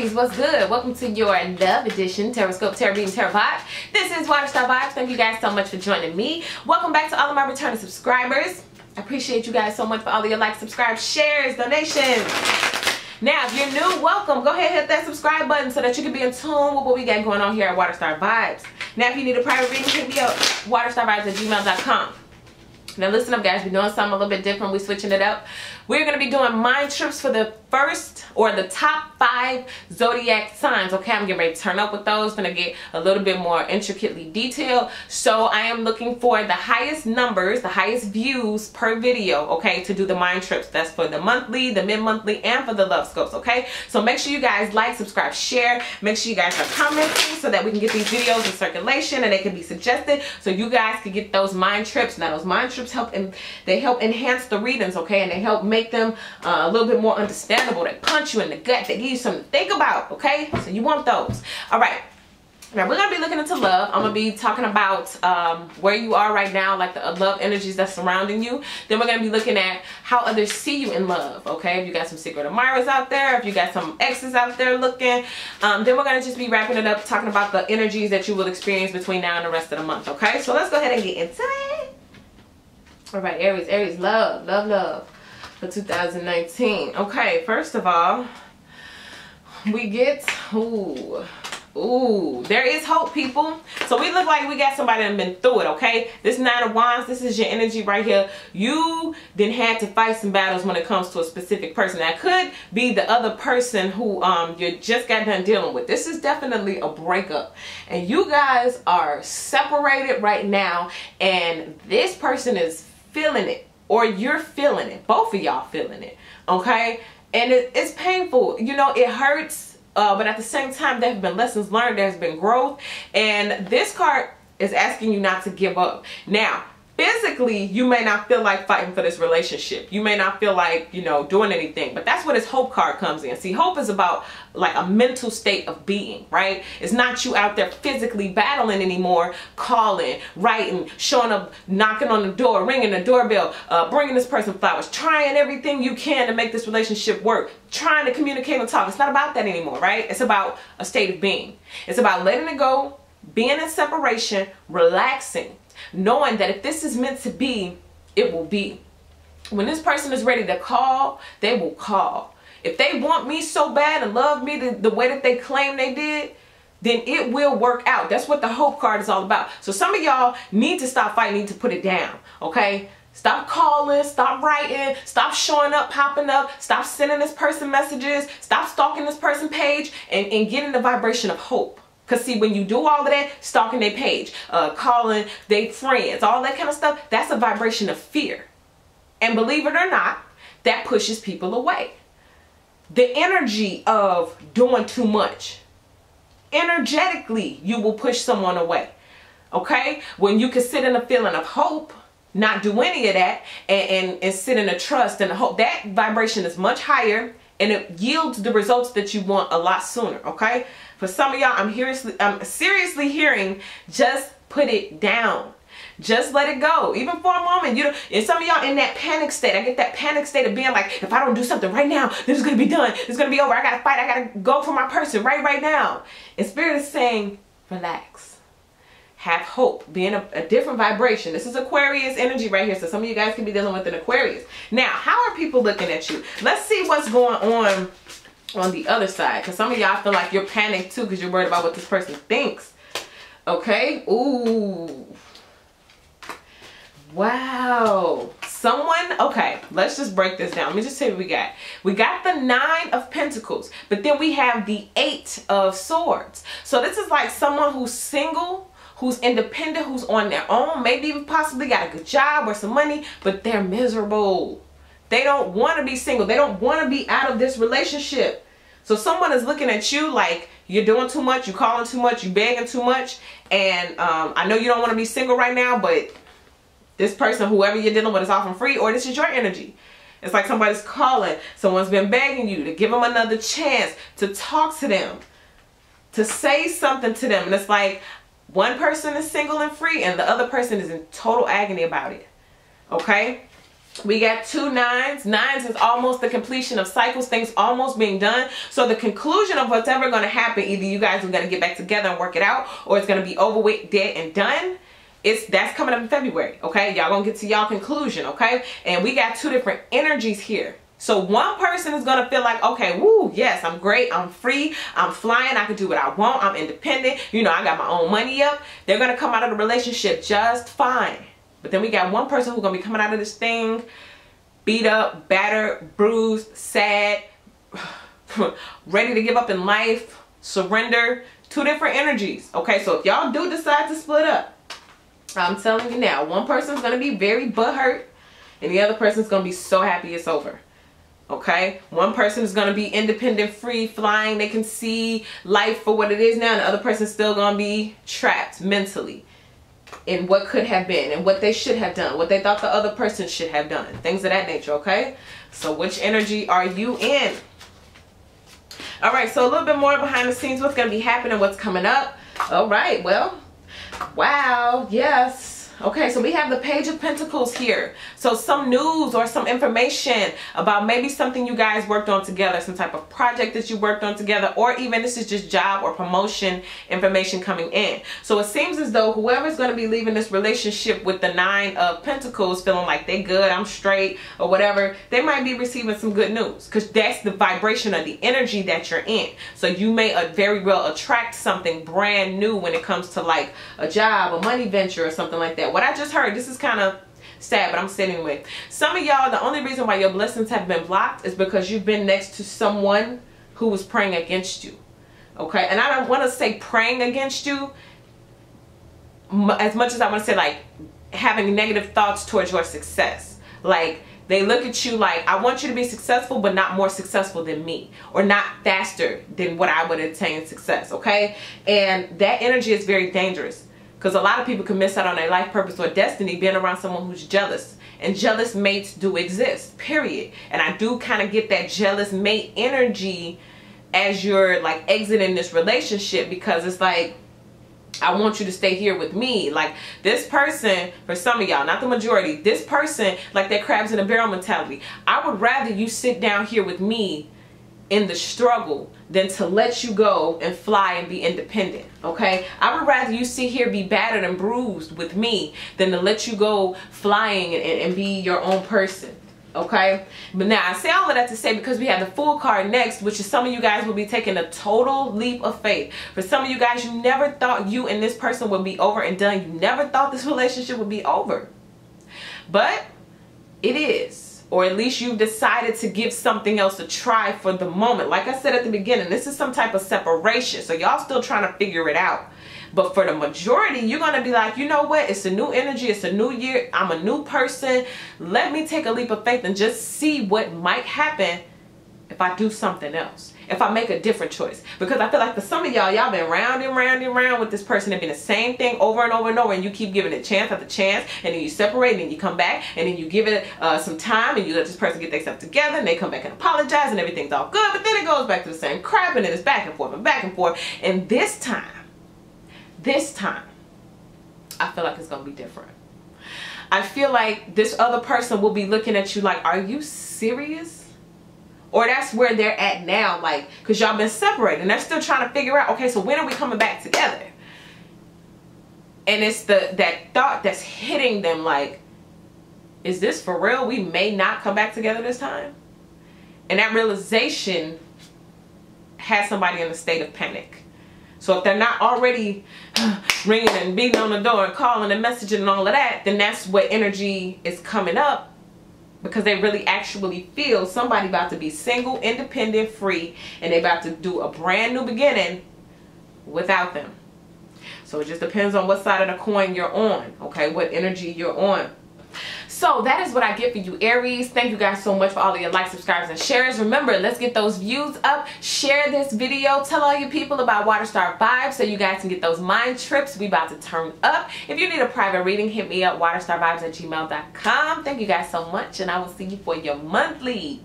Aries, what's good? Welcome to your Love Edition Taroscope Tarot Reading Vibe. This is Water Star Vibes. Thank you guys so much for joining me. Welcome back to all of my returning subscribers. I appreciate you guys so much for all of your likes, subscribes, shares, donations. Now, if you're new, welcome. Go ahead and hit that subscribe button so that you can be in tune with what we got going on here at Waterstar Vibes. Now, if you need a private reading, hit me up, waterstarvibes at gmail.com. Now listen up guys, we're doing something a little bit different. We're switching it up. We're going to be doing mind trips for the first or the top five zodiac signs. Okay, I'm getting ready to turn up with those. To get a little bit more intricately detailed. So I am looking for the highest numbers, the highest views per video, okay, to do the mind trips. That's for the monthly, the mid-monthly, and for the love scopes, okay? So make sure you guys like, subscribe, share. Make sure you guys are commenting so that we can get these videos in circulation and they can be suggested so you guys can get those mind trips. Now those mind trips help and they help enhance the readings, okay? And they help make them uh, a little bit more understandable. They punch you in the gut. They give you something to think about, okay? So you want those. All right. Now we're gonna be looking into love. I'm gonna be talking about um, where you are right now, like the love energies that's surrounding you. Then we're gonna be looking at how others see you in love. Okay, if you got some secret admirers out there, if you got some exes out there looking, um, then we're gonna just be wrapping it up, talking about the energies that you will experience between now and the rest of the month. Okay, so let's go ahead and get into it. All right, Aries, Aries, love, love, love for 2019. Okay, first of all, we get, ooh, Ooh, there is hope, people. So we look like we got somebody that been through it, okay? This Nine of Wands, this is your energy right here. You then had to fight some battles when it comes to a specific person. That could be the other person who um you just got done dealing with. This is definitely a breakup. And you guys are separated right now. And this person is feeling it. Or you're feeling it. Both of y'all feeling it, okay? And it, it's painful. You know, it hurts uh, but at the same time, there have been lessons learned. There's been growth. And this card is asking you not to give up. Now, physically you may not feel like fighting for this relationship. You may not feel like you know doing anything but that's where this hope card comes in. See hope is about like a mental state of being right? It's not you out there physically battling anymore calling writing showing up knocking on the door ringing the doorbell uh, bringing this person flowers trying everything you can to make this relationship work trying to communicate and talk it's not about that anymore right? It's about a state of being. It's about letting it go being in separation relaxing knowing that if this is meant to be, it will be. When this person is ready to call, they will call. If they want me so bad and love me the, the way that they claim they did, then it will work out. That's what the hope card is all about. So some of y'all need to stop fighting, need to put it down, okay? Stop calling, stop writing, stop showing up, popping up, stop sending this person messages, stop stalking this person page, and, and getting the vibration of hope. Because see, when you do all of that, stalking their page, uh, calling their friends, all that kind of stuff, that's a vibration of fear. And believe it or not, that pushes people away. The energy of doing too much, energetically, you will push someone away. Okay? When you can sit in a feeling of hope, not do any of that, and, and, and sit in a trust and a hope, that vibration is much higher and it yields the results that you want a lot sooner. Okay? For some of y'all, I'm, seriously, I'm seriously hearing just put it down. Just let it go. Even for a moment. You know, and some of y'all in that panic state. I get that panic state of being like, if I don't do something right now, this is gonna be done. It's gonna be over. I gotta fight. I gotta go for my person right right now. And spirit is saying, relax. Have hope. Be in a, a different vibration. This is Aquarius energy right here. So some of you guys can be dealing with an Aquarius. Now, how are people looking at you? Let's see what's going on on the other side. Because some of y'all feel like you're panicked too because you're worried about what this person thinks. Okay? Ooh. Wow. Someone okay let's just break this down. Let me just say what we got. We got the nine of pentacles but then we have the eight of swords. So this is like someone who's single who's independent who's on their own maybe even possibly got a good job or some money but they're miserable they don't want to be single. They don't want to be out of this relationship. So someone is looking at you like you're doing too much, you're calling too much, you're begging too much. And um, I know you don't want to be single right now, but this person, whoever you're dealing with is often free or this is your energy. It's like somebody's calling. Someone's been begging you to give them another chance to talk to them, to say something to them. And it's like one person is single and free and the other person is in total agony about it. Okay? We got two nines. Nines is almost the completion of cycles, things almost being done. So the conclusion of what's ever going to happen, either you guys are going to get back together and work it out, or it's going to be over with, dead, and done. It's that's coming up in February, okay? Y'all gonna get to y'all conclusion, okay? And we got two different energies here. So one person is gonna feel like, okay, woo, yes, I'm great, I'm free, I'm flying, I can do what I want, I'm independent, you know, I got my own money up. They're gonna come out of the relationship just fine. But then we got one person who's gonna be coming out of this thing beat up, battered, bruised, sad, ready to give up in life, surrender. Two different energies. Okay, so if y'all do decide to split up, I'm telling you now, one person's gonna be very butthurt, and the other person's gonna be so happy it's over. Okay, one person is gonna be independent, free, flying. They can see life for what it is now, and the other person's still gonna be trapped mentally in what could have been and what they should have done, what they thought the other person should have done, things of that nature, okay? So which energy are you in? All right, so a little bit more behind the scenes, what's gonna be happening, what's coming up. All right, well, wow, yes. Okay, so we have the Page of Pentacles here. So some news or some information about maybe something you guys worked on together, some type of project that you worked on together, or even this is just job or promotion information coming in. So it seems as though whoever's going to be leaving this relationship with the Nine of Pentacles feeling like they good, I'm straight, or whatever, they might be receiving some good news because that's the vibration of the energy that you're in. So you may uh, very well attract something brand new when it comes to like a job, a money venture, or something like that what I just heard, this is kind of sad, but I'm sitting with. Some of y'all, the only reason why your blessings have been blocked is because you've been next to someone who was praying against you. Okay, and I don't want to say praying against you as much as I want to say like having negative thoughts towards your success. Like they look at you like, I want you to be successful, but not more successful than me, or not faster than what I would attain success, okay? And that energy is very dangerous. Because a lot of people can miss out on their life purpose or destiny being around someone who's jealous. And jealous mates do exist, period. And I do kind of get that jealous mate energy as you're like exiting this relationship because it's like, I want you to stay here with me. Like this person, for some of y'all, not the majority, this person, like that crabs in a barrel mentality. I would rather you sit down here with me in the struggle than to let you go and fly and be independent okay? I would rather you sit here be battered and bruised with me than to let you go flying and, and be your own person okay? But now i say all of that to say because we have the Fool card next which is some of you guys will be taking a total leap of faith. For some of you guys you never thought you and this person would be over and done. You never thought this relationship would be over. But it is or at least you've decided to give something else a try for the moment. Like I said at the beginning, this is some type of separation. So y'all still trying to figure it out. But for the majority, you're going to be like, you know what? It's a new energy. It's a new year. I'm a new person. Let me take a leap of faith and just see what might happen if I do something else if I make a different choice. Because I feel like for some of y'all, y'all been round and round and round with this person and been the same thing over and over and over and you keep giving it chance after chance and then you separate and then you come back and then you give it uh, some time and you let this person get themselves together and they come back and apologize and everything's all good but then it goes back to the same crap and then it's back and forth and back and forth and this time, this time, I feel like it's going to be different. I feel like this other person will be looking at you like, are you serious? Or that's where they're at now like because y'all been separated and they're still trying to figure out okay so when are we coming back together? And it's the that thought that's hitting them like is this for real? We may not come back together this time? And that realization has somebody in a state of panic. So if they're not already ringing and beating on the door and calling and messaging and all of that then that's what energy is coming up because they really actually feel somebody about to be single, independent, free, and they about to do a brand new beginning without them. So it just depends on what side of the coin you're on, okay, what energy you're on. So that is what I get for you Aries. Thank you guys so much for all of your likes, subscribes, and shares. Remember, let's get those views up. Share this video. Tell all your people about Waterstar Vibes so you guys can get those mind trips. We about to turn up. If you need a private reading, hit me up waterstarvibes at gmail.com. Thank you guys so much and I will see you for your monthly.